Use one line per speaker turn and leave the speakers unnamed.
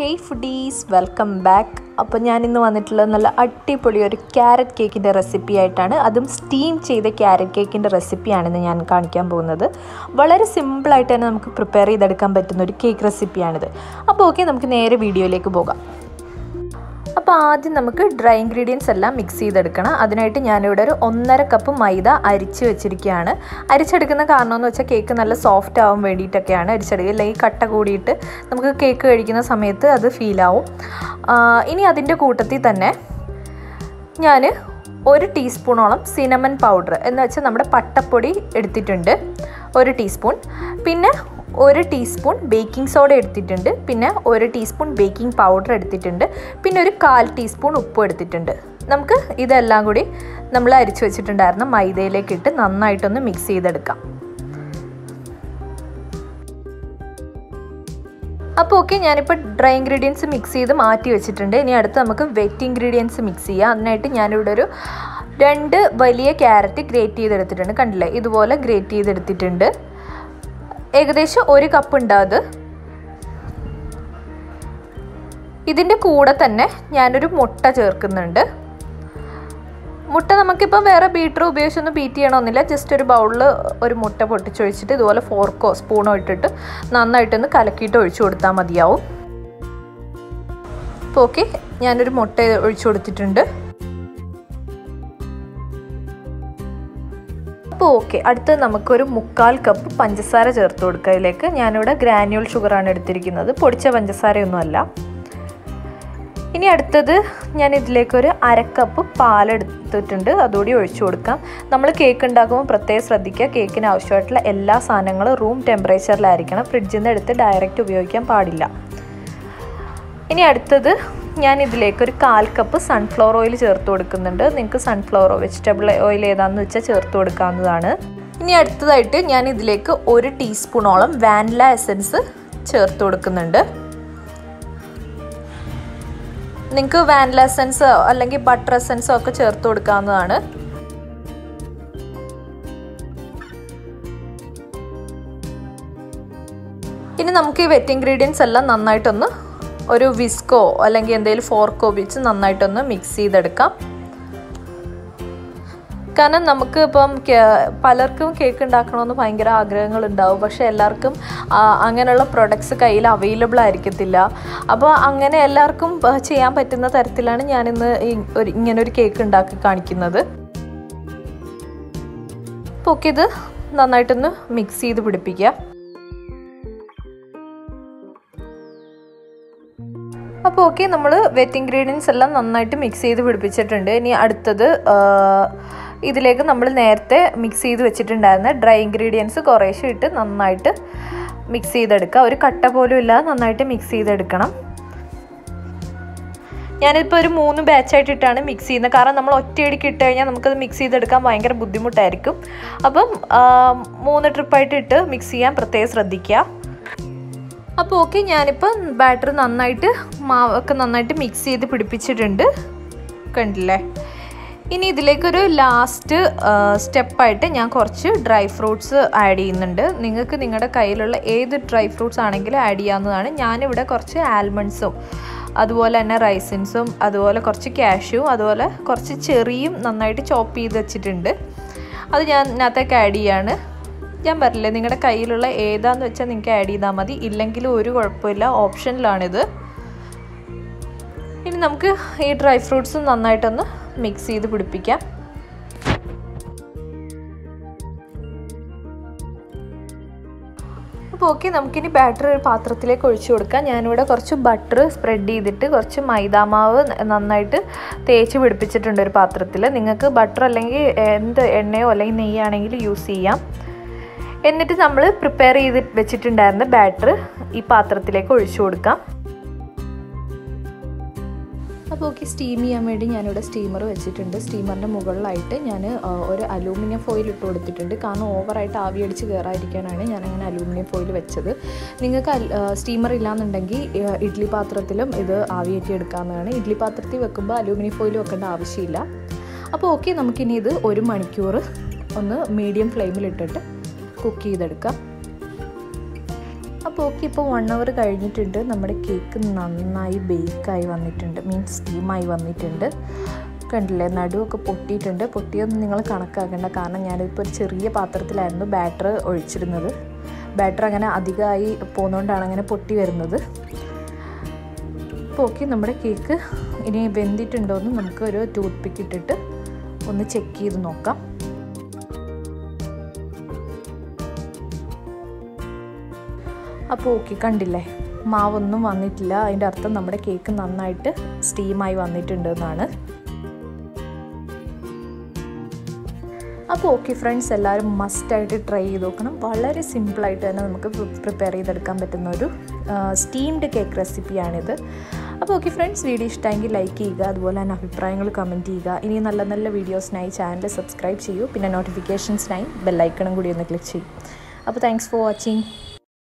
Hey foodies welcome back അപ്പോൾ ഞാൻ ഇന്ന് വന്നിട്ടുള്ളത് നല്ല അടിപൊളി ഒരു ക്യാരറ്റ് കേക്കിന്റെ റെസിപ്പി ആയിട്ടാണ്. അതും സ്റ്റീം ചെയ്ത ക്യാരറ്റ് കേക്കിന്റെ റെസിപ്പിയാണെന്ന് ഞാൻ കാണിക്കാൻ പോകുന്നത്. വളരെ സിമ്പിളായിട്ട് തന്നെ നമുക്ക് പ്രിപ്പയർ ചെയ്തെടുക്കാൻ പറ്റുന്ന ഒരു കേക്ക് റെസിപ്പിയാണിത് അപ്പോൾ ഓക്കെ നമുക്ക് നേരെ വീഡിയോയിലേക്ക് പോകാം. അപ്പോൾ ആദ്യം നമുക്ക് ഡ്രൈ ഇൻഗ്രീഡിയൻസ് എല്ലാം മിക്സ് ചെയ്തെടുക്കണം. അതിനായിട്ട് ഞാനിവിടെ ഒരു ഒന്നര കപ്പ് മൈദ അരിച്ച് വെച്ചിരിക്കുകയാണ്. അരിച്ചെടുക്കുന്ന കാരണം എന്ന് വെച്ചാൽ കേക്ക് നല്ല സോഫ്റ്റ് ആവാൻ വേണ്ടിയിട്ടൊക്കെയാണ് അരിച്ചെടുക്കുക. അല്ലെങ്കിൽ കട്ട കൂടിയിട്ട് നമുക്ക് കേക്ക് കഴിക്കുന്ന സമയത്ത് അത് ഫീലാവും ഇനി അതിന്റെ കൂട്ടത്തിൽ തന്നെ ഞാൻ ഒരു ടീസ്പൂണോളം സിനമൻ പൗഡർ എന്ന് വെച്ചാൽ നമ്മുടെ പട്ടപ്പൊടി എടുത്തിട്ടുണ്ട്. ഒരു ടീസ്പൂൺ പിന്നെ ഒരു ടീസ്പൂൺ ബേക്കിംഗ് സോഡ എടുത്തിട്ടുണ്ട്. പിന്നെ ഒരു ടീസ്പൂൺ ബേക്കിംഗ് പൗഡർ എടുത്തിട്ടുണ്ട്. പിന്നെ ഒരു കാൽ ടീസ്പൂൺ ഉപ്പ് എടുത്തിട്ടുണ്ട്. നമുക്ക് ഇതെല്ലാം കൂടി നമ്മൾ അരിച്ചു വെച്ചിട്ടുണ്ടായിരുന്ന മൈദയിലേക്ക് ഇട്ട് നന്നായിട്ടൊന്ന് മിക്സ് ചെയ്തെടുക്കാം. അപ്പോൾ ഓക്കെ ഞാനിപ്പോൾ ഡ്രൈ ഇൻഗ്രീഡിയൻസ് മിക്സ് ചെയ്ത് മാറ്റി വെച്ചിട്ടുണ്ട്. ഇനി അടുത്ത് നമുക്ക് വെറ്റ് ഇൻഗ്രീഡിയൻസ് മിക്സ് ചെയ്യാം. അതിനായിട്ട് ഞാനിവിടെ ഒരു രണ്ട് വലിയ ക്യാരറ്റ് ഗ്രേറ്റ് ചെയ്തെടുത്തിട്ടുണ്ട്. കണ്ടില്ലേ? ഇതുപോലെ ഗ്രേറ്റ് ചെയ്തെടുത്തിട്ടുണ്ട്. ഏകദേശം ഒരു കപ്പ് ഉണ്ട് ഇതിന്റെ കൂടെ തന്നെ ഞാനൊരു മുട്ട ചേർക്കുന്നുണ്ട്. മുട്ട നമുക്കിപ്പം വേറെ ബീറ്റർ ഉപയോഗിച്ചൊന്നും ബീറ്റ് ചെയ്യണമെന്നില്ല ജസ്റ്റ് ഒരു ബൗളിൽ ഒരു മുട്ട പൊട്ടിച്ചൊഴിച്ചിട്ട് ഇതുപോലെ ഫോർക്കോ സ്പൂണോ ഇട്ടിട്ട് നന്നായിട്ടൊന്ന് കലക്കിയിട്ട് ഒഴിച്ചു കൊടുത്താൽ മതിയാവും. ഓക്കെ ഞാനൊരു മുട്ട ഒഴിച്ചു കൊടുത്തിട്ടുണ്ട്. ഓക്കെ. അടുത്ത് നമുക്കൊരു മുക്കാൽ കപ്പ് പഞ്ചസാര ചേർത്ത് കൊടുക്കുക ഇതിലേക്ക് ഞാനിവിടെ ഷുഗർ ഷുഗറാണ് എടുത്തിരിക്കുന്നത്. പൊടിച്ച പഞ്ചസാരയൊന്നുമല്ല. ഇനി അടുത്തത് ഞാൻ ഇതിലേക്കൊരു അരക്കപ്പ് പാലെടുത്തിട്ടുണ്ട് അതുകൂടി ഒഴിച്ചു കൊടുക്കാം. നമ്മൾ കേക്ക് ഉണ്ടാക്കുമ്പോൾ പ്രത്യേകം ശ്രദ്ധിക്കുക. കേക്കിന് ആവശ്യമായിട്ടുള്ള എല്ലാ സാധനങ്ങളും റൂം ടെമ്പറേച്ചറിലായിരിക്കണം ഫ്രിഡ്ജിൽ നിന്ന് എടുത്ത് ഡയറക്റ്റ് ഉപയോഗിക്കാൻ പാടില്ല. ഇനി അടുത്തത് ഞാൻ ഇതിലേക്ക് ഒരു കാൽ കപ്പ് സൺഫ്ലവർ ഓയിൽ ചേർത്ത് കൊടുക്കുന്നുണ്ട്. നിങ്ങൾക്ക് സൺഫ്ലവർ വെജിറ്റബിൾ ഓയിൽ ഏതാണെന്ന് വെച്ചാൽ ചേർത്ത് കൊടുക്കാവുന്നതാണ്. ഇനി അടുത്തതായിട്ട് ഞാൻ ഇതിലേക്ക് ഒരു ടീസ്പൂണോളം വാനില എസൻസ് ചേർത്ത് കൊടുക്കുന്നുണ്ട്. നിങ്ങൾക്ക് വാനില എസൻസോ അല്ലെങ്കിൽ ബട്ടർ എസൻസോ ഒക്കെ ചേർത്ത് കൊടുക്കാവുന്നതാണ്. ഇനി നമുക്ക് ഈ വെറ്റ് ഇൻഗ്രീഡിയൻസ് എല്ലാം നന്നായിട്ടൊന്ന് ഒരു വിസ്കോ അല്ലെങ്കിൽ എന്തെങ്കിലും ഫോർക്കോ ഉപയോഗിച്ച് നന്നായിട്ടൊന്ന് മിക്സ് ചെയ്തെടുക്കാം. കാരണം നമുക്ക് ഇപ്പം പലർക്കും കേക്ക് ഉണ്ടാക്കണമെന്ന് ഭയങ്കര ആഗ്രഹങ്ങൾ ഉണ്ടാവും പക്ഷെ എല്ലാവർക്കും അങ്ങനെയുള്ള പ്രൊഡക്ട്സ് കയ്യിൽ അവൈലബിൾ ആയിരിക്കത്തില്ല. അപ്പോൾ അങ്ങനെ എല്ലാവർക്കും ചെയ്യാൻ പറ്റുന്ന തരത്തിലാണ് ഞാനിന്ന് ഒരു ഇങ്ങനൊരു കേക്ക് ഉണ്ടാക്കി കാണിക്കുന്നത്. അപ്പോൾ ഓക്കെ ഇത് നന്നായിട്ടൊന്ന് മിക്സ് ചെയ്ത് പിടിപ്പിക്കുക. അപ്പോൾ ഓക്കെ നമ്മൾ വെറ്റ് ഇൻഗ്രീഡിയൻസ് എല്ലാം നന്നായിട്ട് മിക്സ് ചെയ്ത് പിടിപ്പിച്ചിട്ടുണ്ട്. ഇനി അടുത്തത് ഇതിലേക്ക് നമ്മൾ നേരത്തെ മിക്സ് ചെയ്ത് വെച്ചിട്ടുണ്ടായിരുന്ന ഡ്രൈ ഇൻഗ്രീഡിയൻസ് കുറേശ്ശെ ഇട്ട് നന്നായിട്ട് മിക്സ് ചെയ്തെടുക്കുക. ഒരു കട്ട പോലും ഇല്ലാതെ നന്നായിട്ട് മിക്സ് ചെയ്തെടുക്കണം. ഞാനിപ്പോൾ ഒരു മൂന്ന് ബാച്ചായിട്ട് ഇട്ടാണ് മിക്സ് ചെയ്യുന്നത്. കാരണം നമ്മൾ ഒറ്റയടിക്ക് ഇട്ട് കഴിഞ്ഞാൽ നമുക്കത് മിക്സ് ചെയ്തെടുക്കാൻ ഭയങ്കര ബുദ്ധിമുട്ടായിരിക്കും. അപ്പം മൂന്ന് ട്രിപ്പായിട്ട് ഇട്ട് മിക്സ് ചെയ്യാൻ പ്രത്യേകം ശ്രദ്ധിക്കുക. അപ്പോൾ ഓക്കെ ഞാനിപ്പോൾ ബാറ്റർ നന്നായിട്ട് മാവൊക്കെ നന്നായിട്ട് മിക്സ് ചെയ്ത് പിടിപ്പിച്ചിട്ടുണ്ട്. കണ്ടില്ലേ? ഇനി ഇതിലേക്കൊരു ലാസ്റ്റ് സ്റ്റെപ്പായിട്ട് ഞാൻ കുറച്ച് ഡ്രൈ ഫ്രൂട്ട്സ് ആഡ് ചെയ്യുന്നുണ്ട്. നിങ്ങൾക്ക് നിങ്ങളുടെ കയ്യിലുള്ള ഏത് ഡ്രൈ ഫ്രൂട്ട്സ് ആണെങ്കിലും ആഡ് ചെയ്യാവുന്നതാണ്. ഞാനിവിടെ കുറച്ച് ആൽമണ്ട്സും അതുപോലെ തന്നെ റൈസിൻസും അതുപോലെ കുറച്ച് കാഷ്യും അതുപോലെ കുറച്ച് ചെറിയും നന്നായിട്ട് ചോപ്പ് ചെയ്ത് വെച്ചിട്ടുണ്ട്. അത് ഞാൻ ഇതിനകത്തേക്ക് ആഡ് ചെയ്യാണ്. ഞാൻ പറഞ്ഞില്ലേ നിങ്ങളുടെ കയ്യിലുള്ള ഏതാന്ന് വെച്ചാൽ നിങ്ങൾക്ക് ആഡ് ചെയ്താൽ മതി. ഇല്ലെങ്കിലും ഒരു കുഴപ്പമില്ല ഓപ്ഷനിലാണിത് ഇനി നമുക്ക് ഈ ഡ്രൈ ഫ്രൂട്ട്സ് നന്നായിട്ടൊന്ന് മിക്സ് ചെയ്ത് പിടിപ്പിക്കാം. അപ്പോൾ ഓക്കെ നമുക്കിനി ബാറ്റർ ഒരു പാത്രത്തിലേക്ക് ഒഴിച്ചു കൊടുക്കാം. ഞാനിവിടെ കുറച്ച് ബട്ടർ സ്പ്രെഡ് ചെയ്തിട്ട് കുറച്ച് മൈദാമാവ് നന്നായിട്ട് തേച്ച് പിടിപ്പിച്ചിട്ടുണ്ട് ഒരു പാത്രത്തിൽ നിങ്ങൾക്ക് ബട്ടർ അല്ലെങ്കിൽ എന്ത് എണ്ണയോ അല്ലെങ്കിൽ നെയ്യാണെങ്കിലും യൂസ് ചെയ്യാം. എന്നിട്ട് നമ്മൾ പ്രിപ്പയർ ചെയ്ത് വെച്ചിട്ടുണ്ടായിരുന്ന ബാറ്റർ ഈ പാത്രത്തിലേക്ക് ഒഴിച്ചു കൊടുക്കാം. അപ്പോൾ ഓക്കെ സ്റ്റീം ചെയ്യാൻ വേണ്ടി ഞാനിവിടെ സ്റ്റീമർ വെച്ചിട്ടുണ്ട്. സ്റ്റീമറിന്റെ മുകളിലായിട്ട് ഞാൻ ഒരു അലൂമിനിയം ഫോയിൽ ഇട്ട് കൊടുത്തിട്ടുണ്ട്. കാരണം ഓവറായിട്ട് ആവി അടിച്ച് കയറാതിരിക്കാനാണ് ഞാൻ അങ്ങനെ അലൂമിനിയം ഫോയിൽ വെച്ചത്. നിങ്ങൾക്ക് സ്റ്റീമർ ഇല്ലാന്നുണ്ടെങ്കിൽ ഇഡ്ഡലി പാത്രത്തിലും ഇത് ആവിയേറ്റി എടുക്കാവുന്നതാണ്. ഇഡ്ഡലി പാത്രത്തിൽ വെക്കുമ്പോൾ അലൂമിനിയം ഫോയിൽ വെക്കേണ്ട ആവശ്യമില്ല. അപ്പോൾ ഓക്കെ നമുക്കിനി ഇത് ഒരു മണിക്കൂർ ഒന്ന് മീഡിയം ഫ്ലെയിമിലിട്ടിട്ട് കുക്ക് ചെയ്തെടുക്കാം. അപ്പോൾ ഓക്കെ ഇപ്പോൾ വൺ അവർ കഴിഞ്ഞിട്ടുണ്ട്. നമ്മുടെ കേക്ക് നന്നായി ബേക്കായി വന്നിട്ടുണ്ട്. മീൻസ് സ്റ്റീമായി വന്നിട്ടുണ്ട്. കണ്ടില്ലേ നടുവൊക്കെ പൊട്ടിയിട്ടുണ്ട്. പൊട്ടിയൊന്നും നിങ്ങൾ കണക്കാക്കേണ്ട. കാരണം ഞാനിപ്പോൾ ഒരു ചെറിയ പാത്രത്തിലായിരുന്നു ബാറ്റർ ഒഴിച്ചിരുന്നത് ബാറ്റർ അങ്ങനെ അധികമായി പോകുന്നതുകൊണ്ടാണ് അങ്ങനെ പൊട്ടി വരുന്നത്. അപ്പോൾ ഓക്കെ നമ്മുടെ കേക്ക് ഇനി വെന്തിട്ടുണ്ടോ എന്ന് നമുക്ക് ഒരു ടൂത്ത് പിക്ക് ഇട്ടിട്ട് ഒന്ന് ചെക്ക് ചെയ്ത് നോക്കാം. അപ്പോൾ ഓക്കെ കണ്ടില്ലേ? മാവൊന്നും വന്നിട്ടില്ല. അതിന്റെ അർത്ഥം നമ്മുടെ കേക്ക് നന്നായിട്ട് സ്റ്റീമായി വന്നിട്ടുണ്ട് എന്നാണ് അപ്പോൾ ഓക്കെ ഫ്രണ്ട്സ് എല്ലാവരും മസ്റ്റായിട്ട് ട്രൈ ചെയ്ത് നോക്കണം. വളരെ സിമ്പിളായിട്ട് തന്നെ നമുക്ക് പ്രിപ്പയർ ചെയ്തെടുക്കാൻ പറ്റുന്ന ഒരു സ്റ്റീംഡ് കേക്ക് റെസിപ്പിയാണിത്. അപ്പോൾ ഓക്കെ ഫ്രണ്ട്സ് വീഡിയോ ഇഷ്ടമെങ്കിൽ ലൈക്ക് ചെയ്യുക അതുപോലെ തന്നെ അഭിപ്രായങ്ങൾ കമന്റ് ചെയ്യുക. ഇനി നല്ല നല്ല വീഡിയോസിനായി ചാനൽ സബ്സ്ക്രൈബ് ചെയ്യൂ. പിന്നെ നോട്ടിഫിക്കേഷൻസിനായി ബെല്ലൈക്കണും കൂടി ഒന്ന് ക്ലിക്ക് ചെയ്യും. അപ്പോൾ താങ്ക്സ് ഫോർ വാച്ചിങ്